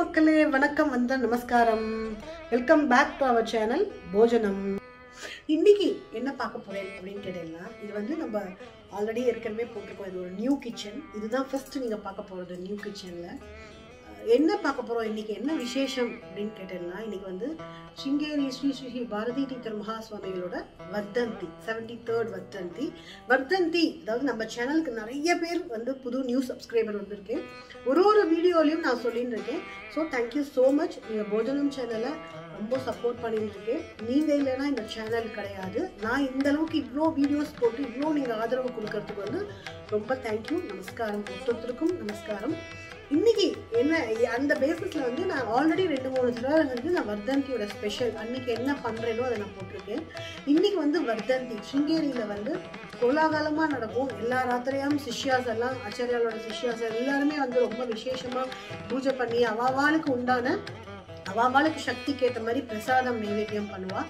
மக்களே வணக்கம் வந்த நமஸ்காரம். Welcome back to our channel போஜனம் இன்னைக்கு என்ன பார்க்க போறேன் அப்படின்னு கேட்டீங்கன்னா இது வந்து நம்ம ஆல்ரெடி ஏற்கனவே போட்டிருக்கோம். இது ஒரு நியூ கிச்சன் இதுதான் ஃபர்ஸ்ட் நீங்க பார்க்க போறது நியூ கிச்சன்ல என்ன பார்க்க போறோம்? இன்னைக்கு என்ன விசேஷம் அப்படின்னு கேட்டீங்கன்னா இன்னைக்கு வந்து சிங்கேரி ஸ்ரீ ஸ்ரீ பாரதி டீச்சர் மகா சுவாமிகளோட வர்தந்தி செவன்டி தேர்ட் வர்தந்தி. வர்தந்தி அதாவது நம்ம சேனலுக்கு நிறைய பேர் வந்து புது நியூ சப்ஸ்கிரைபர் வந்திருக்கு. ஒரு ஒரு வீடியோலையும் நான் சொல்லின்னு இருக்கேன். ஸோ தேங்க்யூ ஸோ மச் நீங்கள் போஜனம் சேனலை ரொம்ப சப்போர்ட் பண்ணிட்டு இருக்கேன். நீங்கள் இல்லைன்னா இந்த சேனல் கிடையாது. நான் இந்த அளவுக்கு இவ்வளோ வீடியோஸ் போட்டு இவ்வளோ நீங்கள் ஆதரவு கொடுக்கறதுக்கு வந்து ரொம்ப தேங்க்யூ நமஸ்காரம் ஒருத்தருக்கும் நமஸ்காரம். இன்னைக்கு என்ன அந்த பேசிஸில் வந்து நான் ஆல்ரெடி ரெண்டு மூணு தடவை வந்து நான் வர்தந்தியோட ஸ்பெஷல் அன்னைக்கு என்ன பண்ணுறேனோ அதை நான் போட்டிருக்கேன். இன்னைக்கு வந்து வர்தந்தி சிங்கேரியில வந்து கோலாகலமாக நடக்கும். எல்லா ராத்திரையும் சிஷ்யாஸ் எல்லாம் ஆச்சாரியாலோட சிஷ்யாஸ் எல்லாருமே வந்து ரொம்ப விசேஷமாக பூஜை பண்ணி அவாவாளுக்கு உண்டான அவளுக்கு சக்திக்கு ஏற்ற மாதிரி பிரசாதம் நைவேத்தியம் பண்ணுவா.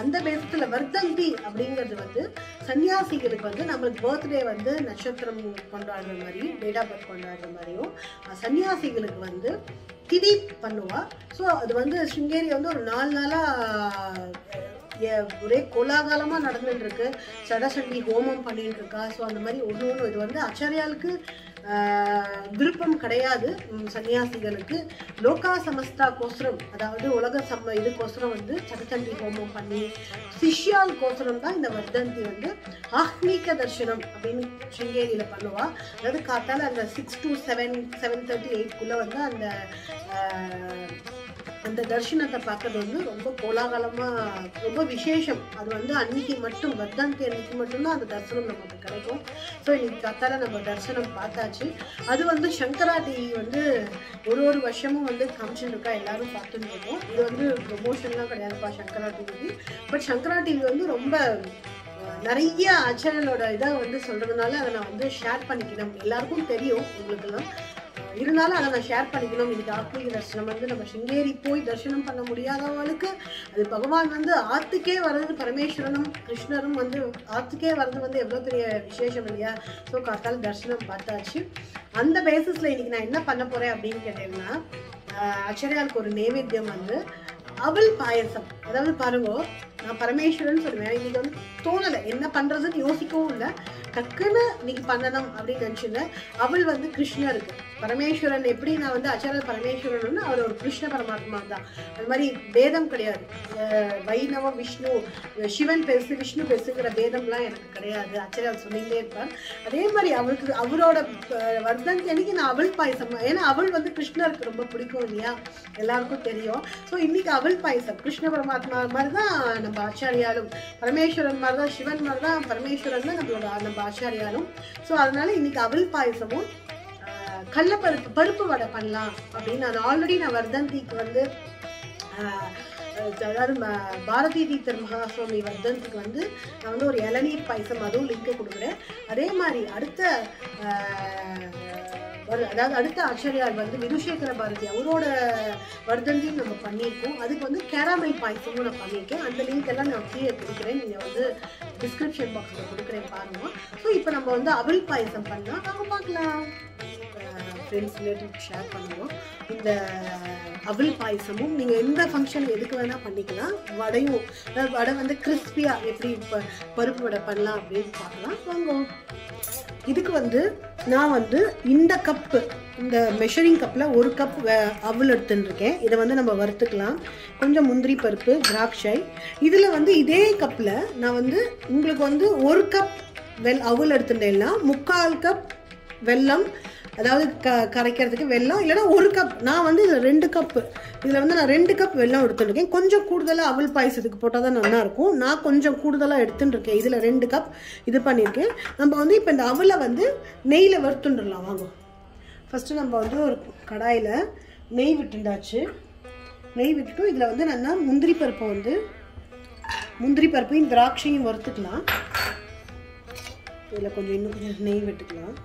அந்த பேசத்துல வர்தந்தி அப்படிங்கிறது வந்து சன்னியாசிகளுக்கு வந்து நம்மளுக்கு பர்த்டே வந்து நட்சத்திரம் கொண்டாடுற மாதிரியும் டேட் ஆஃப் பர்த் கொண்டாடுற மாதிரியும் சன்னியாசிகளுக்கு வந்து திதி பண்ணுவா. ஸோ அது வந்து சுங்கேரி வந்து ஒரு நாலு நாளாக ஒரே கோலாகலமாக நடந்துட்டு இருக்கு. சடசண்டி ஹோமம் பண்ணிட்டு இருக்கா. ஸோ அந்த மாதிரி ஒன்று ஒன்று இது வந்து அச்சரியாளுக்கு விருப்பம் கிடையாது. சன்னியாசிகளுக்கு லோகா சமஸ்தா கோசரம் அதாவது உலக சம இதுக்கோசரம் வந்து சடசண்டி ஹோமம் பண்ணி சிஷ்யால் கோசரம் தான் இந்த வர்தந்தி வந்து ஆத்மீக தர்ஷனம் அப்படின்னு சிங்கேரியில பண்ணுவா. அதாவது காத்தால அந்த six to seven seven thirty எயிட்குள்ளே வந்து அந்த அந்த தர்ஷனத்தை பார்க்கறது வந்து ரொம்ப கோலாகலமாக ரொம்ப விசேஷம். அது வந்து அன்னைக்கு மட்டும் வர்த்தந்தி அன்னைக்கு மட்டும்தான் அந்த தரிசனம் நமக்கு கிடைக்கும். ஸோ இன்னைக்கு கத்தால நம்ம தரிசனம் பார்த்தாச்சு. அது வந்து சங்கரா தேவி வந்து ஒரு ஒரு வருஷமும் வந்து காமிச்சுட்டு இருக்கா எல்லாரும் பார்த்துட்டு இருக்கோம். இது வந்து ப்ரொமோஷன்லாம் கிடையாதுப்பா Sankara TV but Sankara TV வந்து ரொம்ப நிறைய ஆச்சரியலோட இதை வந்து சொல்கிறதுனால அதை நான் வந்து ஷேர் பண்ணிக்கிறேன். எல்லாருக்கும் தெரியும் உங்களுக்குலாம் இருந்தாலும் அதை நான் ஷேர் பண்ணிக்கணும். இது ஆத்மீக தரிசனம் வந்து நம்ம சிங்கேரி போய் தரிசனம் பண்ண முடியாதவங்களுக்கு அது பகவான் வந்து ஆத்துக்கே வர்றது பரமேஸ்வரனும் கிருஷ்ணரும் வந்து ஆத்துக்கே வர்றது வந்து எவ்வளோ பெரிய விசேஷம் இல்லையா? ஸோ காத்தால தரிசனம் பார்த்தாச்சு. அந்த பேசிஸில் இன்னைக்கு நான் என்ன பண்ண போறேன் அப்படின்னு கேட்டீங்கன்னா ஆஹ் ஒரு நைவேத்தியம் வந்து அவள் பாயசம். அதாவது பாருங்க நான் பரமேஸ்வரன் சொல்லுவேன் இன்னைக்கு வந்து தோணலை. என்ன பண்றதுன்னு யோசிக்கவும் இல்லை. டக்குன்னு இன்னைக்கு பண்ணணும் அப்படின்னு நினச்சிருந்தேன் அவள் வந்து கிருஷ்ணருக்கு. பரமேஸ்வரன் எப்படி நான் வந்து அச்சார பரமேஸ்வரன் அவர் ஒரு கிருஷ்ண பரமாத்மா தான். அது மாதிரி பேதம் கிடையாது. வைணவ விஷ்ணு சிவன் பெருசு விஷ்ணு பெருசுங்கிற பேதம்லாம் எனக்கு கிடையாது. ஆச்சாரியால் சொல்லிகிட்டே இருப்பார். அதே மாதிரி அவருக்கு அவரோட வர்தன் வர்தந்தி அன்னைக்கு நான் அவள் பாயசம். ஏன்னா அவள் வந்து கிருஷ்ணருக்கு ரொம்ப பிடிக்கும் இல்லையா? எல்லாருக்கும் தெரியும். ஸோ இன்னைக்கு அவள் பாயசம். கிருஷ்ண பரமாத்மா மாதிரி தான் நம்ம ஆச்சாரியாலும் பரமேஸ்வரன் மாதிரி தான் சிவன் மாதிரி தான் பரமேஸ்வரன் தான் நம்மளோட நம்ம ஆச்சாரியாலும். ஸோ அதனால இன்னைக்கு அவள் பாயசமும் கடலப்பருப்பு பருப்பு வடை பண்ணலாம் அப்படின்னு. நான் ஆல்ரெடி நான் வர்தந்திக்கு வந்து அதாவது பாரதிய பாரதி தீர்த்தர் மகாசுவாமி வர்தனத்துக்கு வந்து நான் வந்து ஒரு இளநீர் பாயசம் அதுவும் லிங்க் கொடுக்குறேன். அதே மாதிரி அடுத்த அதாவது அடுத்த ஆச்சாரியார் வந்து விதுஷேகர பாரதி அவரோட வர்தந்தியும் நம்ம பண்ணியிருக்கோம். அதுக்கு வந்து கேராமல் பாயசமும் நான் பண்ணியிருக்கேன். அந்த லிங்க் எல்லாம் நான் கீழே கொடுக்குறேன். நீங்கள் வந்து டிஸ்கிரிப்ஷன் பாக்ஸில் கொடுக்குறேன் பாருங்க. ஸோ இப்போ நம்ம வந்து அவல் பாயசம் பண்ணலாம். நாங்கள் பார்க்கலாம். ஃப்ரெண்ட்ஸ் ரிலேட்டிவ் ஷேர் பண்ணுவோம். இந்த அவல் பாயசமும் நீங்கள் எந்த ஃபங்க்ஷன் எதுக்கு வேணால் பண்ணிக்கலாம். வடையும் வடை வந்து கிறிஸ்பியாக எப்படி இப்போ பருப்பு வடை பண்ணலாம் அப்படின்னு பார்க்கலாம். வாங்க. இதுக்கு வந்து நான் வந்து இந்த கப்பு இந்த மெஷரிங் கப்பில் ஒரு கப் அவல் எடுத்துன்னு இருக்கேன் இதை வந்து நம்ம வறுத்துக்கலாம். கொஞ்சம் முந்திரி பருப்பு திராட்சை. இதில் வந்து இதே கப்பில் நான் வந்து உங்களுக்கு வந்து ஒரு கப் வெல் அவல் எடுத்துட்டேன்னா முக்கால் கப் வெல்லம் அதாவது க கரைக்கிறதுக்கு வெல்லம் இல்லைன்னா ஒரு கப் நான் வந்து இதில் ரெண்டு கப்பு இதில் வந்து நான் ரெண்டு கப் வெல்லம் எடுத்துருக்கேன் கொஞ்சம் கூடுதலாக அவல் பாயசத்துக்கு போட்டால் தான் நல்லாயிருக்கும் நான் கொஞ்சம் கூடுதலாக எடுத்துன்னு இருக்கேன் இதில் ரெண்டு கப் இது பண்ணியிருக்கேன். நம்ம வந்து இப்போ இந்த அவலை வந்து நெய்யில் வறுத்துண்டுடலாம் வாங்க. ஃபஸ்ட்டு நம்ம வந்து ஒரு கடாயில் நெய் விட்டுண்டாச்சு. நெய் விட்டுட்டும் இதில் வந்து நான் முந்திரி பருப்பை வந்து முந்திரி பருப்பையும் திராட்சையும் வறுத்துக்கலாம். இதில் கொஞ்சம் இன்னும் கொஞ்சம் நெய் விட்டுக்கலாம்.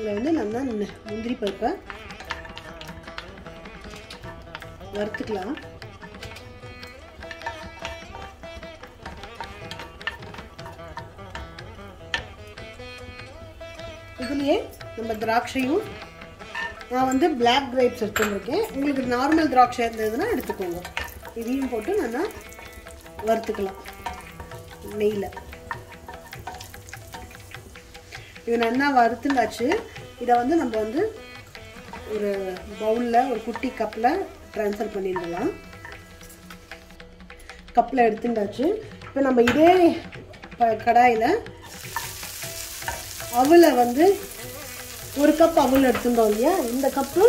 இதில் வந்து நல்லா முந்திரி பருப்பை வறுத்துக்கலாம். இதுலேயே நம்ம திராட்சையும் நான் வந்து பிளாக் கிரேப்ஸ் எடுத்துருக்கேன் உங்களுக்கு நார்மல் திராட்சை இருந்ததுன்னா எடுத்துக்கோங்க. இதையும் போட்டு நல்லா வறுத்துக்கலாம். நெய்யில். இது நல்லா வறுத்துண்டாச்சு? இதை வந்து நம்ம வந்து ஒரு பவுலில் ஒரு குட்டி கப்பில் ட்ரான்ஸ்ஃபர் பண்ணிடலாம். கப்பில் எடுத்துட்டாச்சு இப்போ நம்ம இதே ப- கடாயில் அவலை வந்து ஒரு கப் அவள் எடுத்துட்டோம் இல்லையா? இந்த கப்பு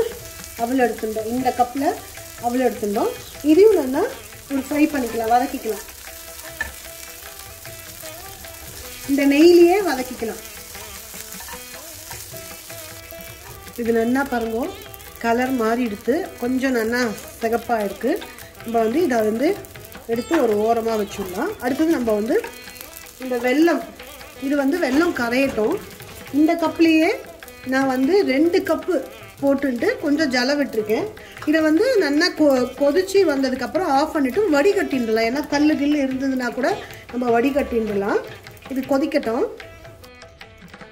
அவள் எடுத்துட்டோம். இந்த கப்பில் அவள் எடுத்துட்டோம். இதையும் நல்லா ஒரு ஃப்ரை பண்ணிக்கலாம் வதக்கிக்கலாம். இந்த நெய்லியே வதக்கிக்கலாம். இது நல்லா பாருங்க கலர் மாறி எடுத்து கொஞ்சம் நல்லா சிகப்பாக இருக்குது நம்ம வந்து இதை வந்து எடுத்து ஒரு ஓரமாக வச்சுடலாம். அடுத்தது நம்ம வந்து இந்த வெல்லம் இது வந்து வெல்லம் கரையட்டும். இந்த கப்லேயே நான் வந்து ரெண்டு கப்பு போட்டுட்டு கொஞ்சம் ஜல விட்டுருக்கேன். இதை வந்து நல்லா கொ கொதிச்சு வந்ததுக்கப்புறம் ஆஃப் பண்ணிவிட்டு வடிகட்டின்றலாம் ஏன்னா கல் கில்லு இருந்ததுன்னா கூட நம்ம வடிகட்டின்றலாம் இது கொதிக்கட்டும்.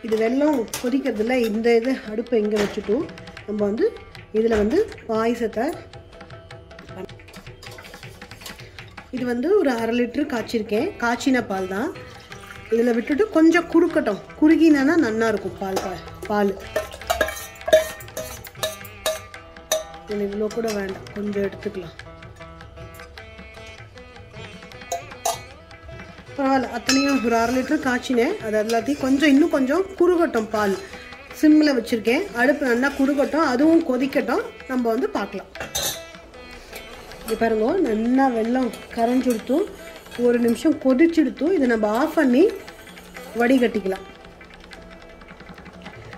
இது வெல்லம் கொதிக்கிறதுல இந்த இது அடுப்பை இங்கே வச்சுட்டும் நம்ம வந்து இதில் வந்து பாயசத்தை இது வந்து ஒரு அரை லிட்டரு காய்ச்சிருக்கேன். காய்ச்சின பால் தான். இதில் விட்டுட்டு கொஞ்சம் குறுக்கட்டும். குறுகினா நல்லா இருக்கும் பால் பா- பால். இவ்வளோ கூட வேண்டாம். கொஞ்சம் எடுத்துக்கலாம். பரவாயில்ல. அத்தனையும் ஒரு அரை லிட்டர் காய்ச்சினேன். அது எல்லாத்தையும் கொஞ்சம் இன்னும் கொஞ்சம் குறுகட்டும் பால். சிம்மில் வச்சுருக்கேன். அடுப்பு நல்லா குறுகட்டும். அதுவும் கொதிக்கட்டும். நம்ம வந்து பார்க்கலாம். இது பாருங்க நல்லா வெல்லம் கரைஞ்சுடுத்தும். ஒரு நிமிஷம் கொதிச்சுடுத்தும். இதை நம்ம ஆஃப் பண்ணி வடிகட்டிக்கலாம்.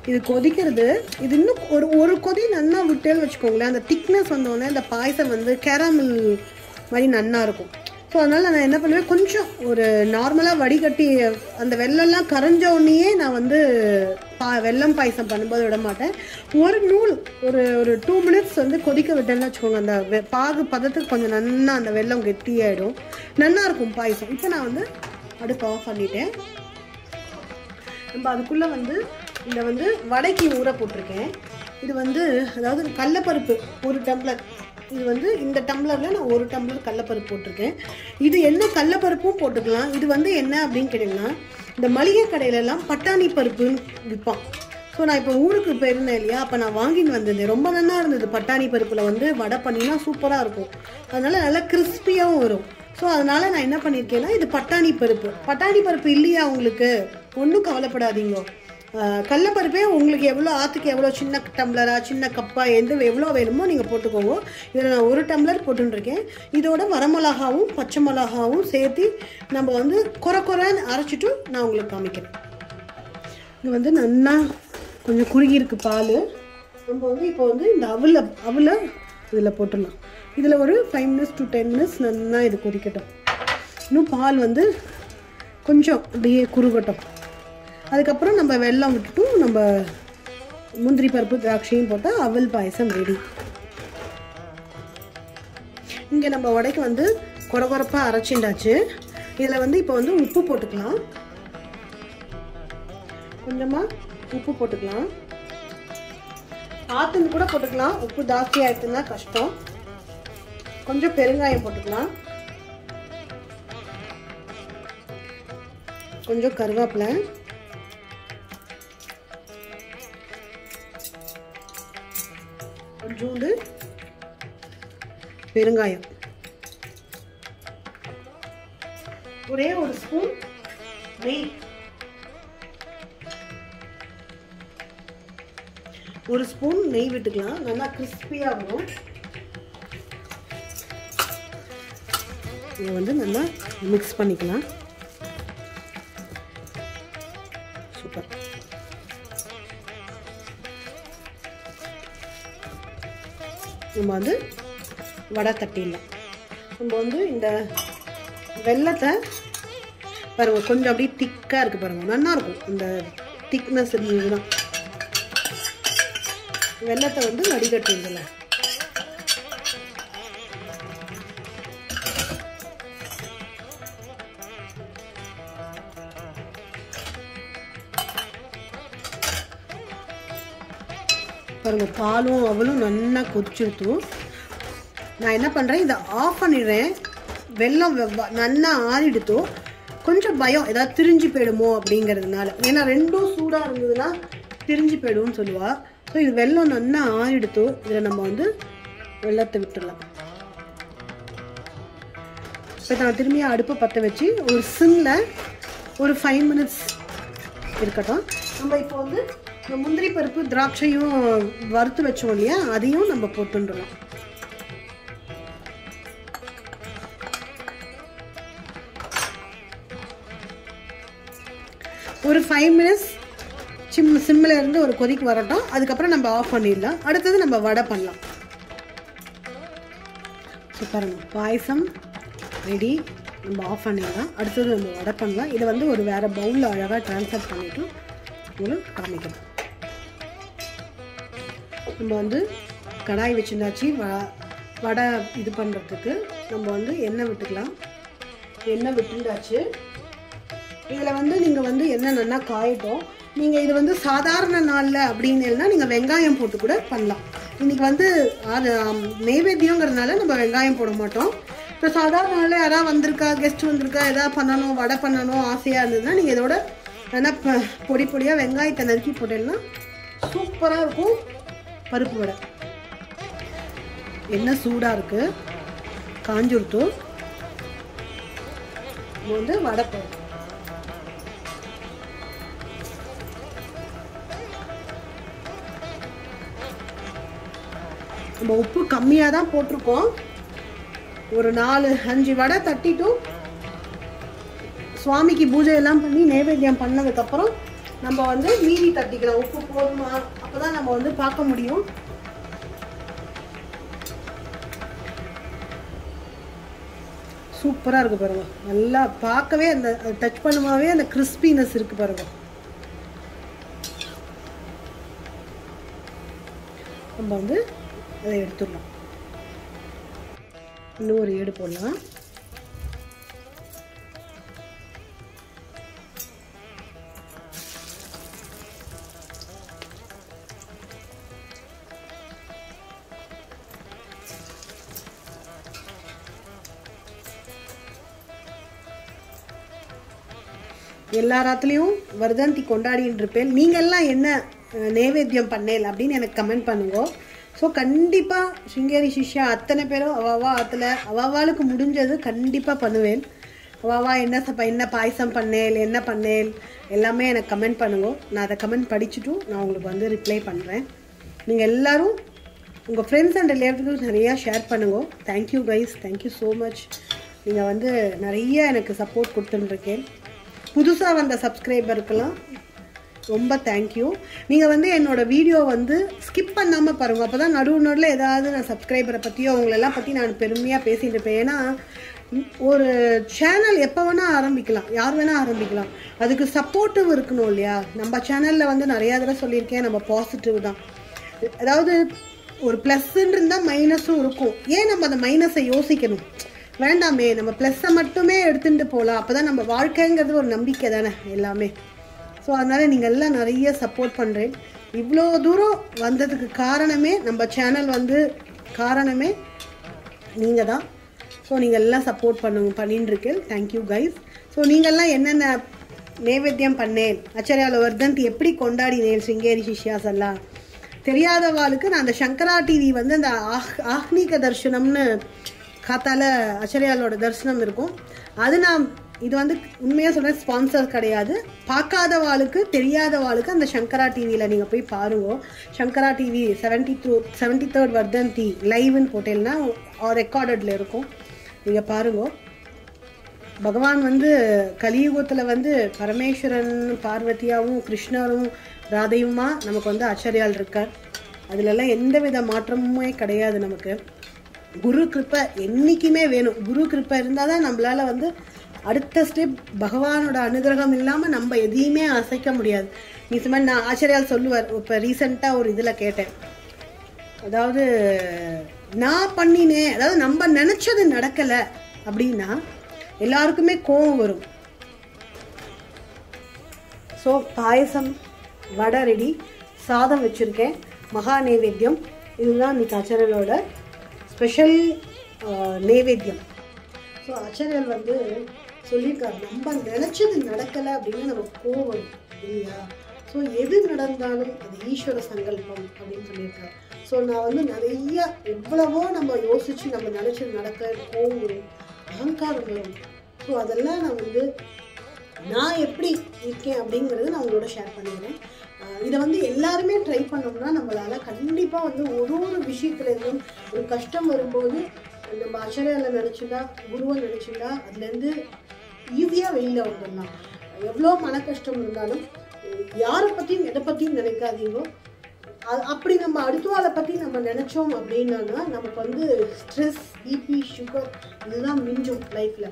இது கொதிக்கிறது. இது இன்னும் ஒரு ஒரு கொதி நல்லா விட்டேன்னு வச்சுக்கோங்களேன். அந்த திக்னஸ் வந்தோடனே அந்த பாயசம் வந்து கேரமில் மாதிரி நன்னா இருக்கும். ஸோ அதனால் நான் என்ன பண்ணுவேன் கொஞ்சம் ஒரு நார்மலாக வடிகட்டி அந்த வெள்ளம்லாம் கரைஞ்ச உடனேயே நான் வந்து பா வெல்லம் பாயசம் பண்ணும்போது விட மாட்டேன். ஒரு நூல் ஒரு ஒரு டூ மினிட்ஸ் வந்து கொதிக்க விட்டேன்னு வச்சுக்கோங்க அந்த வெ- பாகு பதத்துக்கு கொஞ்சம் நன்னா அந்த வெள்ளம் கெட்டியாயிடும். நன்னா இருக்கும் பாயசம். இப்போ நான் வந்து அடுப்பு ஆஃப் பண்ணிட்டேன். நம்ம அதுக்குள்ளே வந்து இந்த வந்து வடைக்கு ஊற போட்டிருக்கேன். இது வந்து அதாவது கடலப்பருப்பு ஒரு டம்ளர். இது வந்து இந்த டம்ளரில் நான் ஒரு டம்ளர் கடலப்பருப்பு போட்டிருக்கேன். இது என்ன கடலப்பருப்பும் போட்டுக்கலாம். இது வந்து என்ன அப்படின்னு கேட்டிங்கன்னா இந்த மளிகை கடையிலலாம் பட்டாணி பருப்புன்னு விற்பான் ஸோ நான் இப்போ ஊருக்கு போயிருந்தேன் இல்லையா? அப்போ நான் வாங்கின்னு வந்திருந்தேன் ரொம்ப நல்லா இருந்தது. பட்டாணி பருப்பில் வந்து வடை பண்ணினா சூப்பராக இருக்கும். அதனால் நல்லா கிறிஸ்பியாகவும் வரும். ஸோ அதனால் நான் என்ன பண்ணியிருக்கேன்னா இது பட்டாணி பருப்பு. பட்டாணி பருப்பு இல்லையா உங்களுக்கு? ஒன்றும் கவலைப்படாதீங்க. கடலப்பருப்பே உங்களுக்கு எவ்வளோ ஆற்றுக்கு எவ்வளோ சின்ன டம்ளரா சின்ன கப்பாக எந்த எவ்வளோ வேணுமோ நீங்கள் போட்டுக்கோங்க. இதில் நான் ஒரு டம்ளர் போட்டுருக்கேன். இதோட வரமிளகாவும் பச்சை மிளகாவும் சேர்த்து நம்ம வந்து குறை குறைன்னு அரைச்சிட்டு நான் உங்களுக்கு காமிக்கிறேன். இது வந்து நல்லா கொஞ்சம் குறுகியிருக்கு பால். நம்ம வந்து இப்போ வந்து இந்த அவில அவில இதில் போட்டுடலாம். இதில் ஒரு five minutes to ten minutes நல்லா இது கொதிக்கட்டும். இன்னும் பால் வந்து கொஞ்சம் அப்படியே குறுகட்டும். அதுக்கப்புறம் நம்ம வெல்லம் விட்டுட்டும் நம்ம முந்திரி பருப்பு திராட்சையும் போட்டால் அவல் பாயசம் ரெடி இங்கே நம்ம உடைக்கு வந்து குறகுறப்பாக அரைச்சிண்டாச்சு. இதில் வந்து இப்போ வந்து உப்பு போட்டுக்கலாம். கொஞ்சமாக உப்பு போட்டுக்கலாம். ஆற்றுன்னு கூட போட்டுக்கலாம். உப்பு ஜாஸ்தி ஆயிடுச்சுன்னா கஷ்டம். கொஞ்சம் பெருங்காயம் போட்டுக்கலாம். கொஞ்சம் கருவேப்பிலை. கொஞ்சோண்டு பெருங்காயம். ஒரே ஒரு ஸ்பூன் நெய். ஒரு ஸ்பூன் நெய் விட்டுக்கலாம். நல்லா கிறிஸ்பியாக வரும். இதை வந்து நல்லா மிக்ஸ் பண்ணிக்கலாம். நம்ம வந்து வடை தட்டிடலாம். நம்ம வந்து இந்த வெள்ளத்தை பாருங்கள் கொஞ்சம் அப்படியே திக்காக இருக்குது பாருங்கள் நல்லா இருக்கும். இந்த திக்னஸ் இருந்ததுன்னா. வெள்ளத்தை வந்து வடிகட்டிடலாம் பாருங்கள் பாலும் அவளும் நல்லா கொதிச்சிருத்தும் நான் என்ன பண்ணுறேன் இதை ஆஃப் பண்ணிடுறேன். வெள்ளம் நல்லா ஆறிடுத்தும் கொஞ்சம் பயம் ஏதாவது திரிஞ்சு போயிடுமோ அப்படிங்கிறதுனால. ஏன்னா ரெண்டும் சூடாக இருந்ததுன்னா திரிஞ்சு போயிடும்னு சொல்லுவாள் ஸோ இது வெள்ளம் நல்லா ஆறிடுத்தோ. இதில் நம்ம வந்து வெள்ளத்தை விட்டுடலாம். இப்போ நான் திரும்பி அடுப்பை பற்ற வச்சு ஒரு சிம்மில் ஒரு ஃபைவ் மினிட்ஸ் இருக்கட்டும். நம்ம இப்போ வந்து முந்திரி பருப்பு திராட்சையும் வறுத்து வச்சோம் இல்லையா? அதையும் நம்ம போட்டுன்றலாம் ஒரு ஃபைவ் மினிட்ஸ் சிம் சிம்மில் இருந்து ஒரு கொதிக்கு வரட்டும். அதுக்கப்புறம் நம்ம ஆஃப் பண்ணிடலாம். அடுத்தது நம்ம வடை பண்ணலாம். ஸோ பாயசம் ரெடி நம்ம ஆஃப் பண்ணிடலாம். அடுத்தது நம்ம வடை பண்ணலாம். இதை வந்து ஒரு வேறு பவுலில் அழகாக ட்ரான்ஸ்ஃபர் பண்ணிவிட்டு உங்களுக்கு காமிக்கலாம் நம்ம வந்து கடாய் வச்சுருந்தாச்சு வ வடை இது பண்ணுறதுக்கு நம்ம வந்து எண்ணெய் விட்டுக்கலாம். எண்ணெய் விட்டுண்டாச்சு. இதில் வந்து நீங்கள் வந்து எண்ணெய் நல்லா காயட்டும். நீங்கள் இது வந்து சாதாரண நாளில் அப்படின்னா நீங்கள் வெங்காயம் போட்டு கூட பண்ணலாம். இன்றைக்கி வந்து அது நெய்வேத்தியங்கிறதுனால நம்ம வெங்காயம் போட மாட்டோம். இப்போ சாதாரண நாளில் யாராவது வந்திருக்கா கெஸ்ட் வந்திருக்கா எதாவது பண்ணணும் வடை பண்ணணும் ஆசையாக இருந்ததுன்னா நீங்கள் இதோட நல்லா ப- பொடி பொடியாக வெங்காயத்தை நறுக்கி போட்டேன்னா சூப்பராக இருக்கும். பருப்பு வடை. எண்ணெய் சூடாக இருக்குது காஞ்சுருத்தும் நம்ம வந்து வடை நம்ம உப்பு கம்மியாக தான் போட்டிருக்கோம். ஒரு நாலு அஞ்சு வடை தட்டிட்டும் சுவாமிக்கு பூஜை எல்லாம் பண்ணி நைவேத்தியம் பண்ணதுக்கப்புறம் நம்ம வந்து மீதி தட்டிக்கலாம். உப்பு போதுமா? அப்போதான் நம்ம வந்து பார்க்க முடியும். சூப்பராக இருக்கு பாருங்க. நல்லா பார்க்கவே அந்த டச் பண்ணுமாவே அந்த கிறிஸ்பினஸ் இருக்கு பாருங்க. நம்ம வந்து அதை எடுத்துடலாம். இன்னும் ஒரு ஏடு போடலாம். எல்லாராத்துலேயும் வருதந்தி கொண்டாடின்னு இருப்பேன். நீங்கள்லாம் என்ன அஹ், நைவேத்தியம் பண்ணேல் அப்படின்னு எனக்கு கமெண்ட் பண்ணுங்க. ஸோ கண்டிப்பாக சிங்கேரி சிஷ்யா அத்தனை பேரும் அவாவா ஆற்றுல அவாவாளுக்கு முடிஞ்சது கண்டிப்பாக பண்ணுவேன். அவாவா என்ன சப்ப என்ன பாயசம் பண்ணேல் என்ன பண்ணேல் எல்லாமே எனக்கு கமெண்ட் பண்ணுங்க. நான் அதை கமெண்ட் படிச்சுட்டும் நான் உங்களுக்கு வந்து ரிப்ளை பண்ணுறேன் நீங்கள் எல்லாரும் உங்கள் ஃப்ரெண்ட்ஸ் அண்ட் ரிலேட்டிவ்ஸ் நிறையா ஷேர் பண்ணுங்க. Thank you guys thank you so much நீங்கள் வந்து நிறைய எனக்கு சப்போர்ட் கொடுத்துட்டுருக்கேன் புதுசாக வந்த சப்ஸ்கிரைபருக்கெல்லாம் ரொம்ப தேங்க்யூ நீங்கள் வந்து என்னோடய வீடியோ வந்து ஸ்கிப் பண்ணாமல் பாருங்கள் அப்போ தான் நடுவு நடுவில் ஏதாவது நான் சப்ஸ்கிரைபரை பற்றியோ அவங்களெல்லாம் பற்றி நான் பெருமையாக பேசிகிட்டு இருப்பேன். ஏன்னா ஒரு சேனல் எப்போ வேணால் ஆரம்பிக்கலாம். யார் வேணால் ஆரம்பிக்கலாம். அதுக்கு சப்போர்ட்டிவ் இருக்கணும் இல்லையா? நம்ம சேனலில் வந்து நிறையா தடவை சொல்லியிருக்கேன். நம்ம பாசிட்டிவ் தான். அதாவது ஒரு ப்ளஸ்ன்னு இருந்தால் மைனஸும் இருக்கும். ஏன் நம்ம அந்த மைனஸை யோசிக்கணும்? வேண்டாமே நம்ம ப்ளஸ்ஸை மட்டுமே எடுத்துட்டு போகலாம் அப்போ தான் நம்ம வாழ்க்கைங்கிறது ஒரு நம்பிக்கை தானே எல்லாமே. ஸோ அதனால் நீங்கள் எல்லாம் நிறைய சப்போர்ட் பண்ணுறேன் இவ்வளோ தூரம் வந்ததுக்கு காரணமே நம்ம சேனல் வந்து காரணமே நீங்கள் தான் ஸோ நீங்கள் எல்லாம் சப்போர்ட் பண்ணுங்க பண்ணின்னு இருக்கேன். தேங்க்யூ கைஸ் ஸோ நீங்கள்லாம் என்னென்ன நைவேத்தியம் பண்ணேன்? அச்சரியால வர்தந்தி எப்படி கொண்டாடினேன்? சிங்கேரி சிஷ்யாஸ் எல்லாம். தெரியாதவாளுக்கு நான் அந்த சங்கரா டிவி வந்து அந்த ஆஹ் ஆஹ்னீக தர்ஷனம்னு காத்தால அச்சரியாலோட தரிசனம் இருக்கும். அது நான் இது வந்து உண்மையாக சொல்கிறேன் ஸ்பான்சர் கிடையாது. பார்க்காதவாளுக்கு தெரியாதவாளுக்கு அந்த சங்கரா டிவியில் நீங்கள் போய் பாருங்க. Sankara TV seventy through seventy third வர்தந்தி லைவ்னு போட்டேன்னா ரெக்கார்டடில் இருக்கும். நீங்கள் பாருங்க. பகவான் வந்து கலியுகத்தில் வந்து பரமேஸ்வரன் பார்வதியாகவும் கிருஷ்ணரும் ராதையுமா நமக்கு வந்து ஆச்சரியால் இருக்கார். அதுலெல்லாம் எந்த வித மாற்றமுமே கிடையாது நமக்கு. குரு கிருப்பை என்றைக்குமே வேணும். குரு கிருப்பை இருந்தால் தான் நம்மளால வந்து அடுத்த ஸ்டெப் பகவானோட அனுகிரகம் இல்லாமல் நம்ம எதையுமே அசைக்க முடியாது. நீ சும்மா நான் ஆச்சரியால் சொல்லுவார். இப்போ ரீசெண்டாக ஒரு இதில் கேட்டேன். அதாவது நான் பண்ணினேன் அதாவது நம்ம நினச்சது நடக்கலை அப்படின்னா எல்லாருக்குமே கோவம் வரும். ஸோ பாயசம் வடை ரெடி சாதம் வச்சுருக்கேன். மகா நைவேத்தியம் இதுதான் இன்னைக்கு அச்சரலோட ஸ்பெஷல் நைவேத்தியம். ஸோ ஆச்சாரியால் வந்து சொல்லியிருக்காரு நம்ம நினச்சது நடக்கலை அப்படின்னு நமக்கு கோவம் இல்லையா? ஸோ எது நடந்தாலும் அது ஈஸ்வர சங்கல்பம் அப்படின்னு சொல்லியிருக்காரு. ஸோ நான் வந்து நிறைய எவ்வளவோ நம்ம யோசிச்சு நம்ம நினச்சது நடக்க கோவம் அகங்காரம் வரும். ஸோ அதெல்லாம் நான் வந்து நான் எப்படி இருக்கேன் அப்படிங்கிறது நான் உங்களோட ஷேர் பண்ணிடுறேன். இதை வந்து எல்லாருமே ட்ரை பண்ணோம்னா நம்மளால கண்டிப்பாக வந்து ஒரு ஒரு விஷயத்துலேருந்தும் ஒரு கஷ்டம் வரும்போது நம்ம ஆச்சாரியால நினச்சிட்டா குருவை நினச்சிட்டா அதுலேருந்து ஈஸியாக வெளியில் வந்துடலாம். எவ்வளோ மன கஷ்டம் இருந்தாலும் யாரை பற்றியும் எதை பற்றியும் நினைக்காதீங்க. அப்படி நம்ம அடுத்தவாளை பற்றி நம்ம நினச்சோம் அப்படின்னா நமக்கு வந்து ஸ்ட்ரெஸ் பிபி சுகர் இதுதான் மிஞ்சும் லைஃப்பில்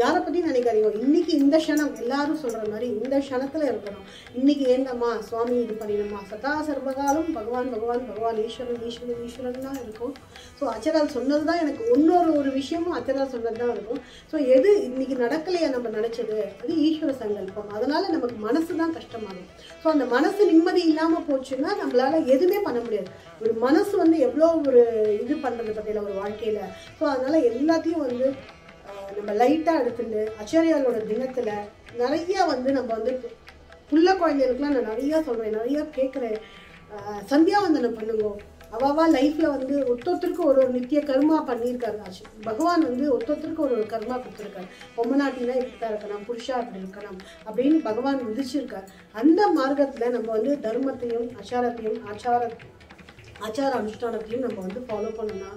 யாரை பற்றியும் நினைக்காதீங்க. இன்னைக்கு இந்த க்ஷணம் எல்லாரும் சொல்கிற மாதிரி இந்த க்ஷணத்தில் இருக்கணும். இன்னைக்கு ஏந்தம்மா சுவாமி இது பண்ணிடணுமா சதா சர்வகாலம் பகவான் பகவான் பகவான் ஈஸ்வரன் ஈஸ்வரன் ஈஸ்வரன் தான் இருக்கும். ஸோ அச்சரால் சொன்னது தான் எனக்கு இன்னொரு ஒரு விஷயமும் அச்சரால் சொன்னது தான் இருக்கும். ஸோ எது இன்னைக்கு நடக்கலையா நம்ம நினச்சது? அது ஈஸ்வர சங்கல்பம். அதனால நமக்கு மனசு தான் கஷ்டமாகும். ஸோ அந்த மனசு நிம்மதி இல்லாமல் போச்சுன்னா நம்மளால் எதுவுமே பண்ண முடியாது. ஒரு மனசு வந்து எவ்வளோ ஒரு இது பண்ணுறது பற்றியில் ஒரு வாழ்க்கையில். ஸோ அதனால் எல்லாத்தையும் வந்து நம்ம லைட்டாக எடுத்துட்டு ஆச்சாரியாரோட தினத்தில் நிறையா வந்து நம்ம வந்து புள்ள குழந்தைகளுக்குலாம் நான் நிறையா சொல்கிறேன் நிறையா கேட்குறேன். சந்தியாவந்தனை பண்ணுங்க. அவாவா லைஃப்பில் வந்து ஒத்தொத்தருக்கு ஒரு ஒரு நித்திய கர்மா பண்ணியிருக்காரு ஆச்சு பகவான் வந்து ஒத்தொத்தருக்கு ஒரு ஒரு கர்மா கொடுத்துருக்காரு. பொம்மநாட்டினா இப்படி தான் இருக்கணும் புருஷா அப்படி இருக்கணும் அப்படின்னு பகவான் விதிச்சிருக்கார். அந்த மார்க்கத்தில் நம்ம வந்து தர்மத்தையும் ஆச்சாரத்தையும் ஆச்சார ஆச்சார அனுஷ்டானத்தையும் நம்ம வந்து ஃபாலோ பண்ணோம்னா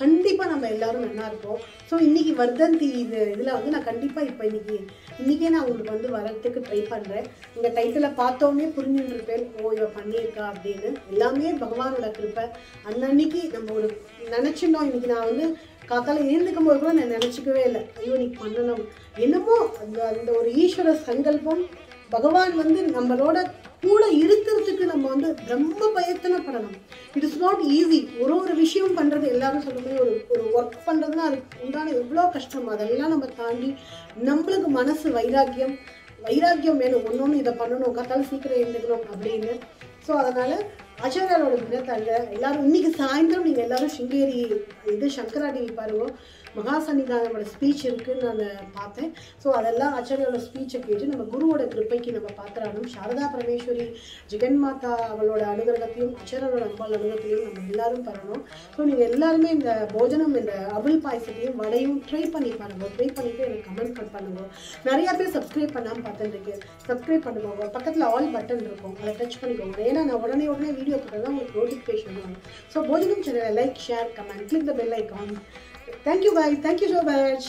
கண்டிப்பாக நம்ம எல்லாரும் நல்லா இருப்போம். ஸோ இன்றைக்கி வர்தந்தி இது இதில் வந்து நான் கண்டிப்பாக இப்போ இன்றைக்கி இன்றைக்கே நான் உங்களுக்கு வந்து வரத்துக்கு ட்ரை பண்ணுறேன் இந்த டைட்டிலை பார்த்தோன்னே புரிஞ்சுருப்பேன் ஓ இவ பண்ணியிருக்கா அப்படின்னு. எல்லாமே பகவானோட கிருப்பை அன்னன்னைக்கு நம்ம ஒரு நினச்சிருந்தோம். இன்றைக்கி நான் வந்து காத்தால எழுந்துக்கும் போது கூட நான் நினச்சிக்கவே இல்லை. ஐயோ நீ பண்ணணும். என்னமோ அந்த அந்த ஒரு ஈஸ்வர சங்கல்பம் பகவான் வந்து நம்மளோட கூட இருக்கிறதுக்கு நம்ம வந்து பிரம்ம பயத்தனப்படணும். இட் இஸ் நாட் ஈஸி ஒரு ஒரு விஷயம் பண்றது எல்லாரும் சொல்லுமே ஒரு ஒரு ஒர்க் பண்றதுன்னா அதுக்கு உண்டான எவ்வளோ கஷ்டம். அதெல்லாம் நம்ம தாண்டி நம்மளுக்கு மனசு வைராக்கியம் வைராக்கியம் வேணும். ஒன்னொன்று இதை பண்ணணும். கத்தாலும் சீக்கிரம் எழுந்துக்கணும் அப்படின்னு. ஸோ அதனால ஆச்சாரியாரோட தினத்தாங்க எல்லாரும் இன்னைக்கு சாயந்தரம் நீங்கள் எல்லாரும் சிங்கேரி இது சங்கரா டிவி மகா சன்னிதானோட ஸ்பீச் இருக்குன்னு நான் பார்த்தேன். ஸோ அதெல்லாம் ஆச்சாரியோட ஸ்பீச்சை கேட்டு நம்ம குருவோட கிருப்பைக்கு நம்ம பார்த்துறாலும் சாரதா பரமேஸ்வரி ஜெகன்மாதா அவளோட அனுகிரகத்தையும் ஆச்சாரியோட அம்பாள் அனுகிரகத்தையும் நம்ம எல்லாரும் பண்ணணும் ஸோ நீங்கள் எல்லாருமே இந்த போஜனம் இந்த அபுல் பாயசத்தையும் வடையும் ட்ரை பண்ணி பாருங்க. ட்ரை பண்ணிட்டு எனக்கு கமெண்ட் பண்ணுங்க. நிறைய பேர் சப்ஸ்கிரைப் பண்ணாமல் பார்த்துருக்கேன் சப்ஸ்கிரைப் பண்ணுவாங்க பக்கத்தில் ஆல் பட்டன் இருக்கும். அதை டச் பண்ணிக்கோங்க. ஏன்னா நான் உடனே உடனே வீடியோ தான் உங்களுக்கு நோட்டிஃபிகேஷன் வரும். ஸோ போஜனம் சேனலை like share comment click the bell icon thank you bye thank you so much